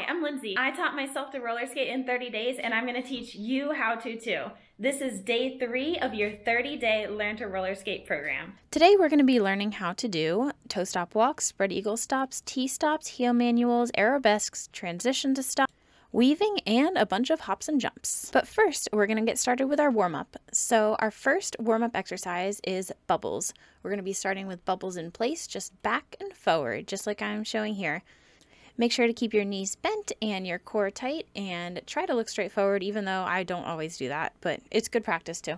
Hi, I'm Lindsey. I taught myself to roller skate in 30 days and I'm going to teach you how to too. This is day three of your 30 day Learn to Roller Skate program. Today we're going to be learning how to do toe stop walks, spread eagle stops, T stops, heel manuals, arabesques, transition to stop, weaving, and a bunch of hops and jumps. But first, we're going to get started with our warm up. So, our first warm up exercise is bubbles. We're going to be starting with bubbles in place, just back and forward, just like I'm showing here. Make sure to keep your knees bent and your core tight and try to look straight forward, even though I don't always do that, but it's good practice too.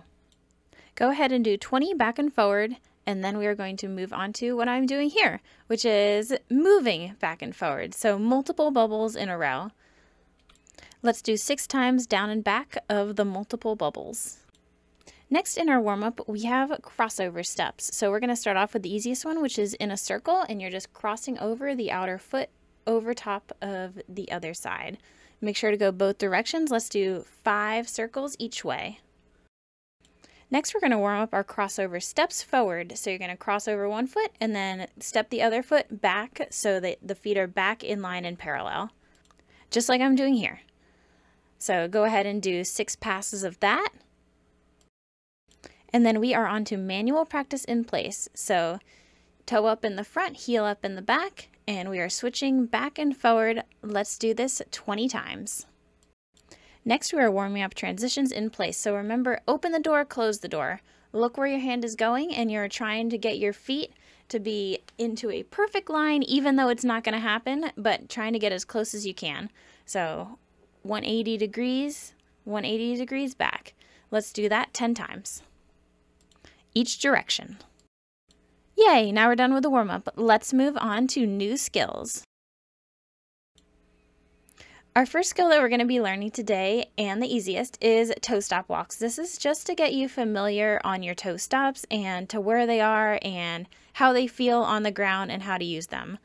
Go ahead and do 20 back and forward, and then we are going to move on to what I'm doing here, which is moving back and forward. So multiple bubbles in a row. Let's do six times down and back of the multiple bubbles. Next in our warm-up, we have crossover steps. So we're going to start off with the easiest one, which is in a circle, and you're just crossing over the outer foot over top of the other side. Make sure to go both directions. Let's do five circles each way. Next, we're going to warm up our crossover steps forward. So you're going to cross over one foot and then step the other foot back so that the feet are back in line and parallel, just like I'm doing here. So go ahead and do six passes of that. And then we are on to manual practice in place. So toe up in the front, heel up in the back, and we are switching back and forward. Let's do this 20 times. Next, we are warming up transitions in place. So remember, open the door, close the door. Look where your hand is going, and you're trying to get your feet to be into a perfect line, even though it's not going to happen, but trying to get as close as you can. So 180 degrees, 180 degrees back. Let's do that 10 times. Each direction. Yay, now we're done with the warm up. Let's move on to new skills. Our first skill that we're going to be learning today, and the easiest, is toe stop walks. This is just to get you familiar on your toe stops and to where they are and how they feel on the ground and how to use them.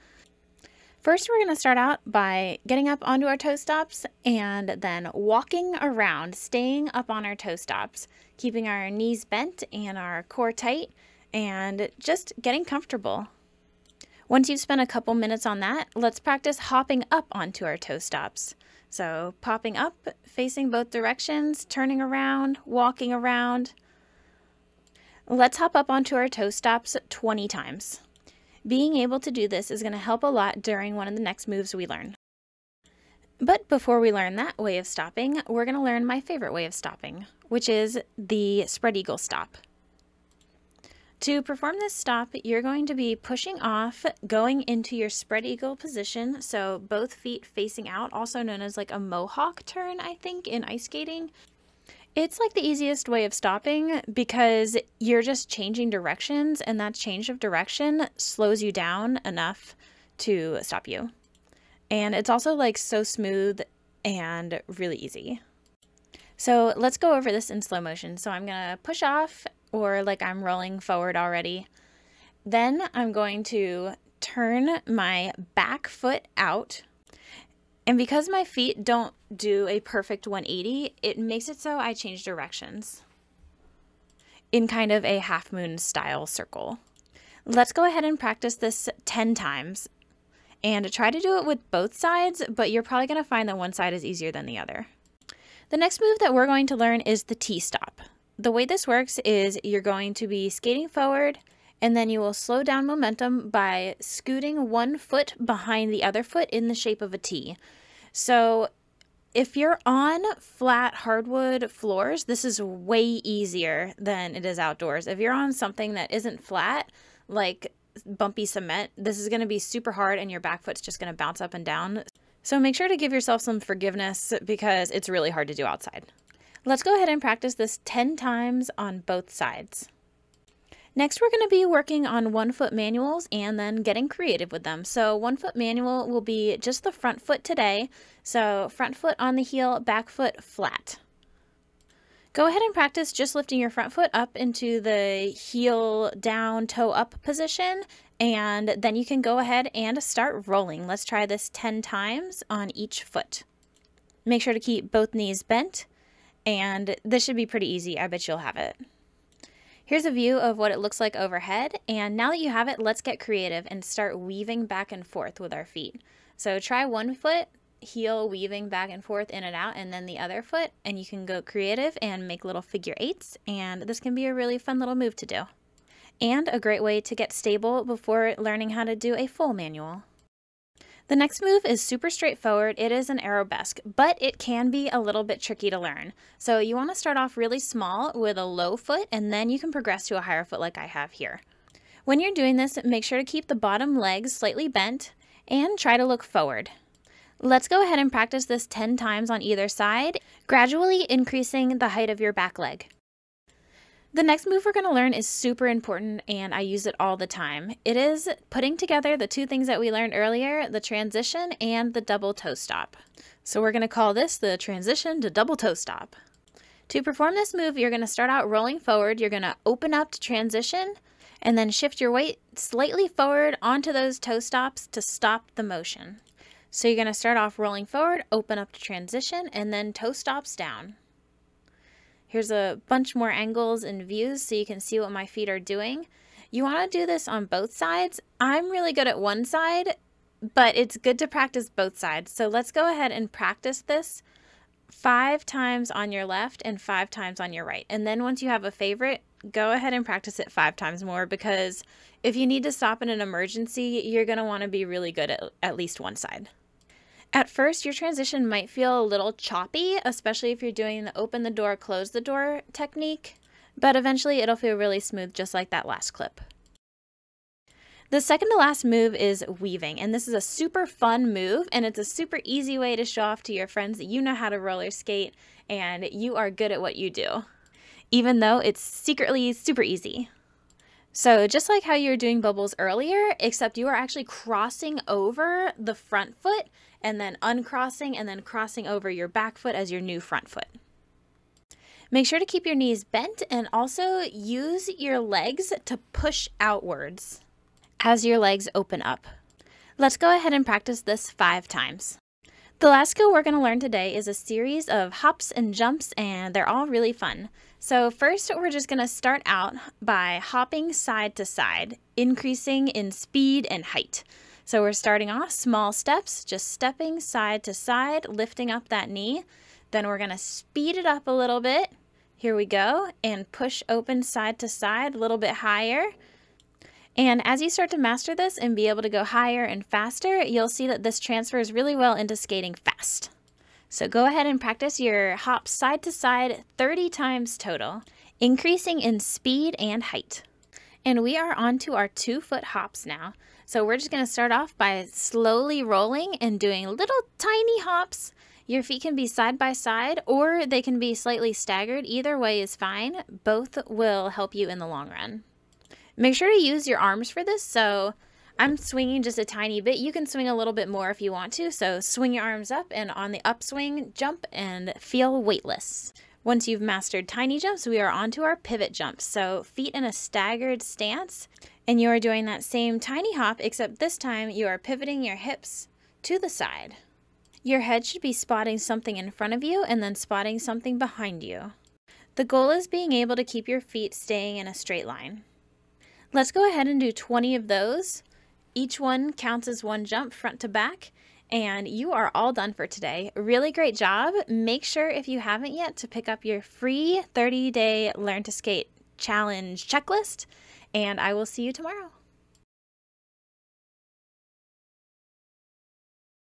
First, we're going to start out by getting up onto our toe stops and then walking around, staying up on our toe stops, keeping our knees bent and our core tight, and just getting comfortable. Once you've spent a couple minutes on that, let's practice hopping up onto our toe stops. So popping up, facing both directions, turning around, walking around. Let's hop up onto our toe stops 20 times. Being able to do this is going to help a lot during one of the next moves we learn. But before we learn that way of stopping, we're going to learn my favorite way of stopping, which is the spread eagle stop. To perform this stop, you're going to be pushing off, going into your spread eagle position, so both feet facing out, also known as like a mohawk turn, I think, in ice skating. It's like the easiest way of stopping because you're just changing directions, and that change of direction slows you down enough to stop you. And it's also like so smooth and really easy. So let's go over this in slow motion. So I'm to push off or like I'm rolling forward already. Then I'm going to turn my back foot out. And because my feet don't do a perfect 180, it makes it so I change directions in kind of a half moon style circle. Let's go ahead and practice this 10 times and try to do it with both sides, but you're probably going to find that one side is easier than the other. The next move that we're going to learn is the T-stop the way this works is you're going to be skating forward and then you will slow down momentum by scooting one foot behind the other foot in the shape of a T. So if you're on flat hardwood floors, this is way easier than it is outdoors. If you're on something that isn't flat, like bumpy cement, this is going to be super hard and your back foot's just going to bounce up and down. So make sure to give yourself some forgiveness because it's really hard to do outside. Let's go ahead and practice this 10 times on both sides. Next, we're going to be working on one foot manuals and then getting creative with them. So one foot manual will be just the front foot today. So front foot on the heel, back foot flat. Go ahead and practice just lifting your front foot up into the heel down, toe up position, and then you can go ahead and start rolling. Let's try this 10 times on each foot. Make sure to keep both knees bent and this should be pretty easy. I bet you'll have it. Here's a view of what it looks like overhead. And now that you have it, let's get creative and start weaving back and forth with our feet. So try one foot heel weaving back and forth in and out, and then the other foot, and you can go creative and make little figure eights, and this can be a really fun little move to do. And a great way to get stable before learning how to do a full manual. The next move is super straightforward. It is an arabesque, but it can be a little bit tricky to learn. So you want to start off really small with a low foot, and then you can progress to a higher foot like I have here. When you're doing this, make sure to keep the bottom legs slightly bent and try to look forward. Let's go ahead and practice this 10 times on either side, gradually increasing the height of your back leg. The next move we're going to learn is super important and I use it all the time. It is putting together the two things that we learned earlier, the transition and the double toe stop. So we're going to call this the transition to double toe stop. To perform this move, you're going to start out rolling forward. You're going to open up to transition and then shift your weight slightly forward onto those toe stops to stop the motion. So you're going to start off rolling forward, open up to transition, and then toe stops down. Here's a bunch more angles and views so you can see what my feet are doing. You want to do this on both sides. I'm really good at one side, but it's good to practice both sides. So let's go ahead and practice this five times on your left and five times on your right. And then once you have a favorite, go ahead and practice it five times more because if you need to stop in an emergency, you're going to want to be really good at at least one side. At first, your transition might feel a little choppy, especially if you're doing the open the door, close the door technique, but eventually it'll feel really smooth just like that last clip. The second to last move is weaving, and this is a super fun move, and it's a super easy way to show off to your friends that you know how to roller skate and you are good at what you do, even though it's secretly super easy. So just like how you were doing bubbles earlier, except you are actually crossing over the front foot and then uncrossing and then crossing over your back foot as your new front foot. Make sure to keep your knees bent and also use your legs to push outwards as your legs open up. Let's go ahead and practice this five times. The last skill we're going to learn today is a series of hops and jumps and they're all really fun. So first we're just going to start out by hopping side to side, increasing in speed and height. So we're starting off small steps, just stepping side to side, lifting up that knee. Then we're going to speed it up a little bit. Here we go. And push open side to side a little bit higher. And as you start to master this and be able to go higher and faster, you'll see that this transfers really well into skating fast. So go ahead and practice your hops side to side 30 times total, increasing in speed and height. And we are on to our two foot hops now. So we're just going to start off by slowly rolling and doing little tiny hops. Your feet can be side by side or they can be slightly staggered. Either way is fine. Both will help you in the long run. Make sure to use your arms for this. So I'm swinging just a tiny bit. You can swing a little bit more if you want to. So swing your arms up and on the upswing, jump and feel weightless. Once you've mastered tiny jumps, we are on to our pivot jumps. So feet in a staggered stance, and you are doing that same tiny hop, except this time you are pivoting your hips to the side. Your head should be spotting something in front of you and then spotting something behind you. The goal is being able to keep your feet staying in a straight line. Let's go ahead and do 20 of those. Each one counts as one jump front to back, and you are all done for today. Really great job. Make sure if you haven't yet to pick up your free 30 day Learn to Skate challenge checklist, and I will see you tomorrow.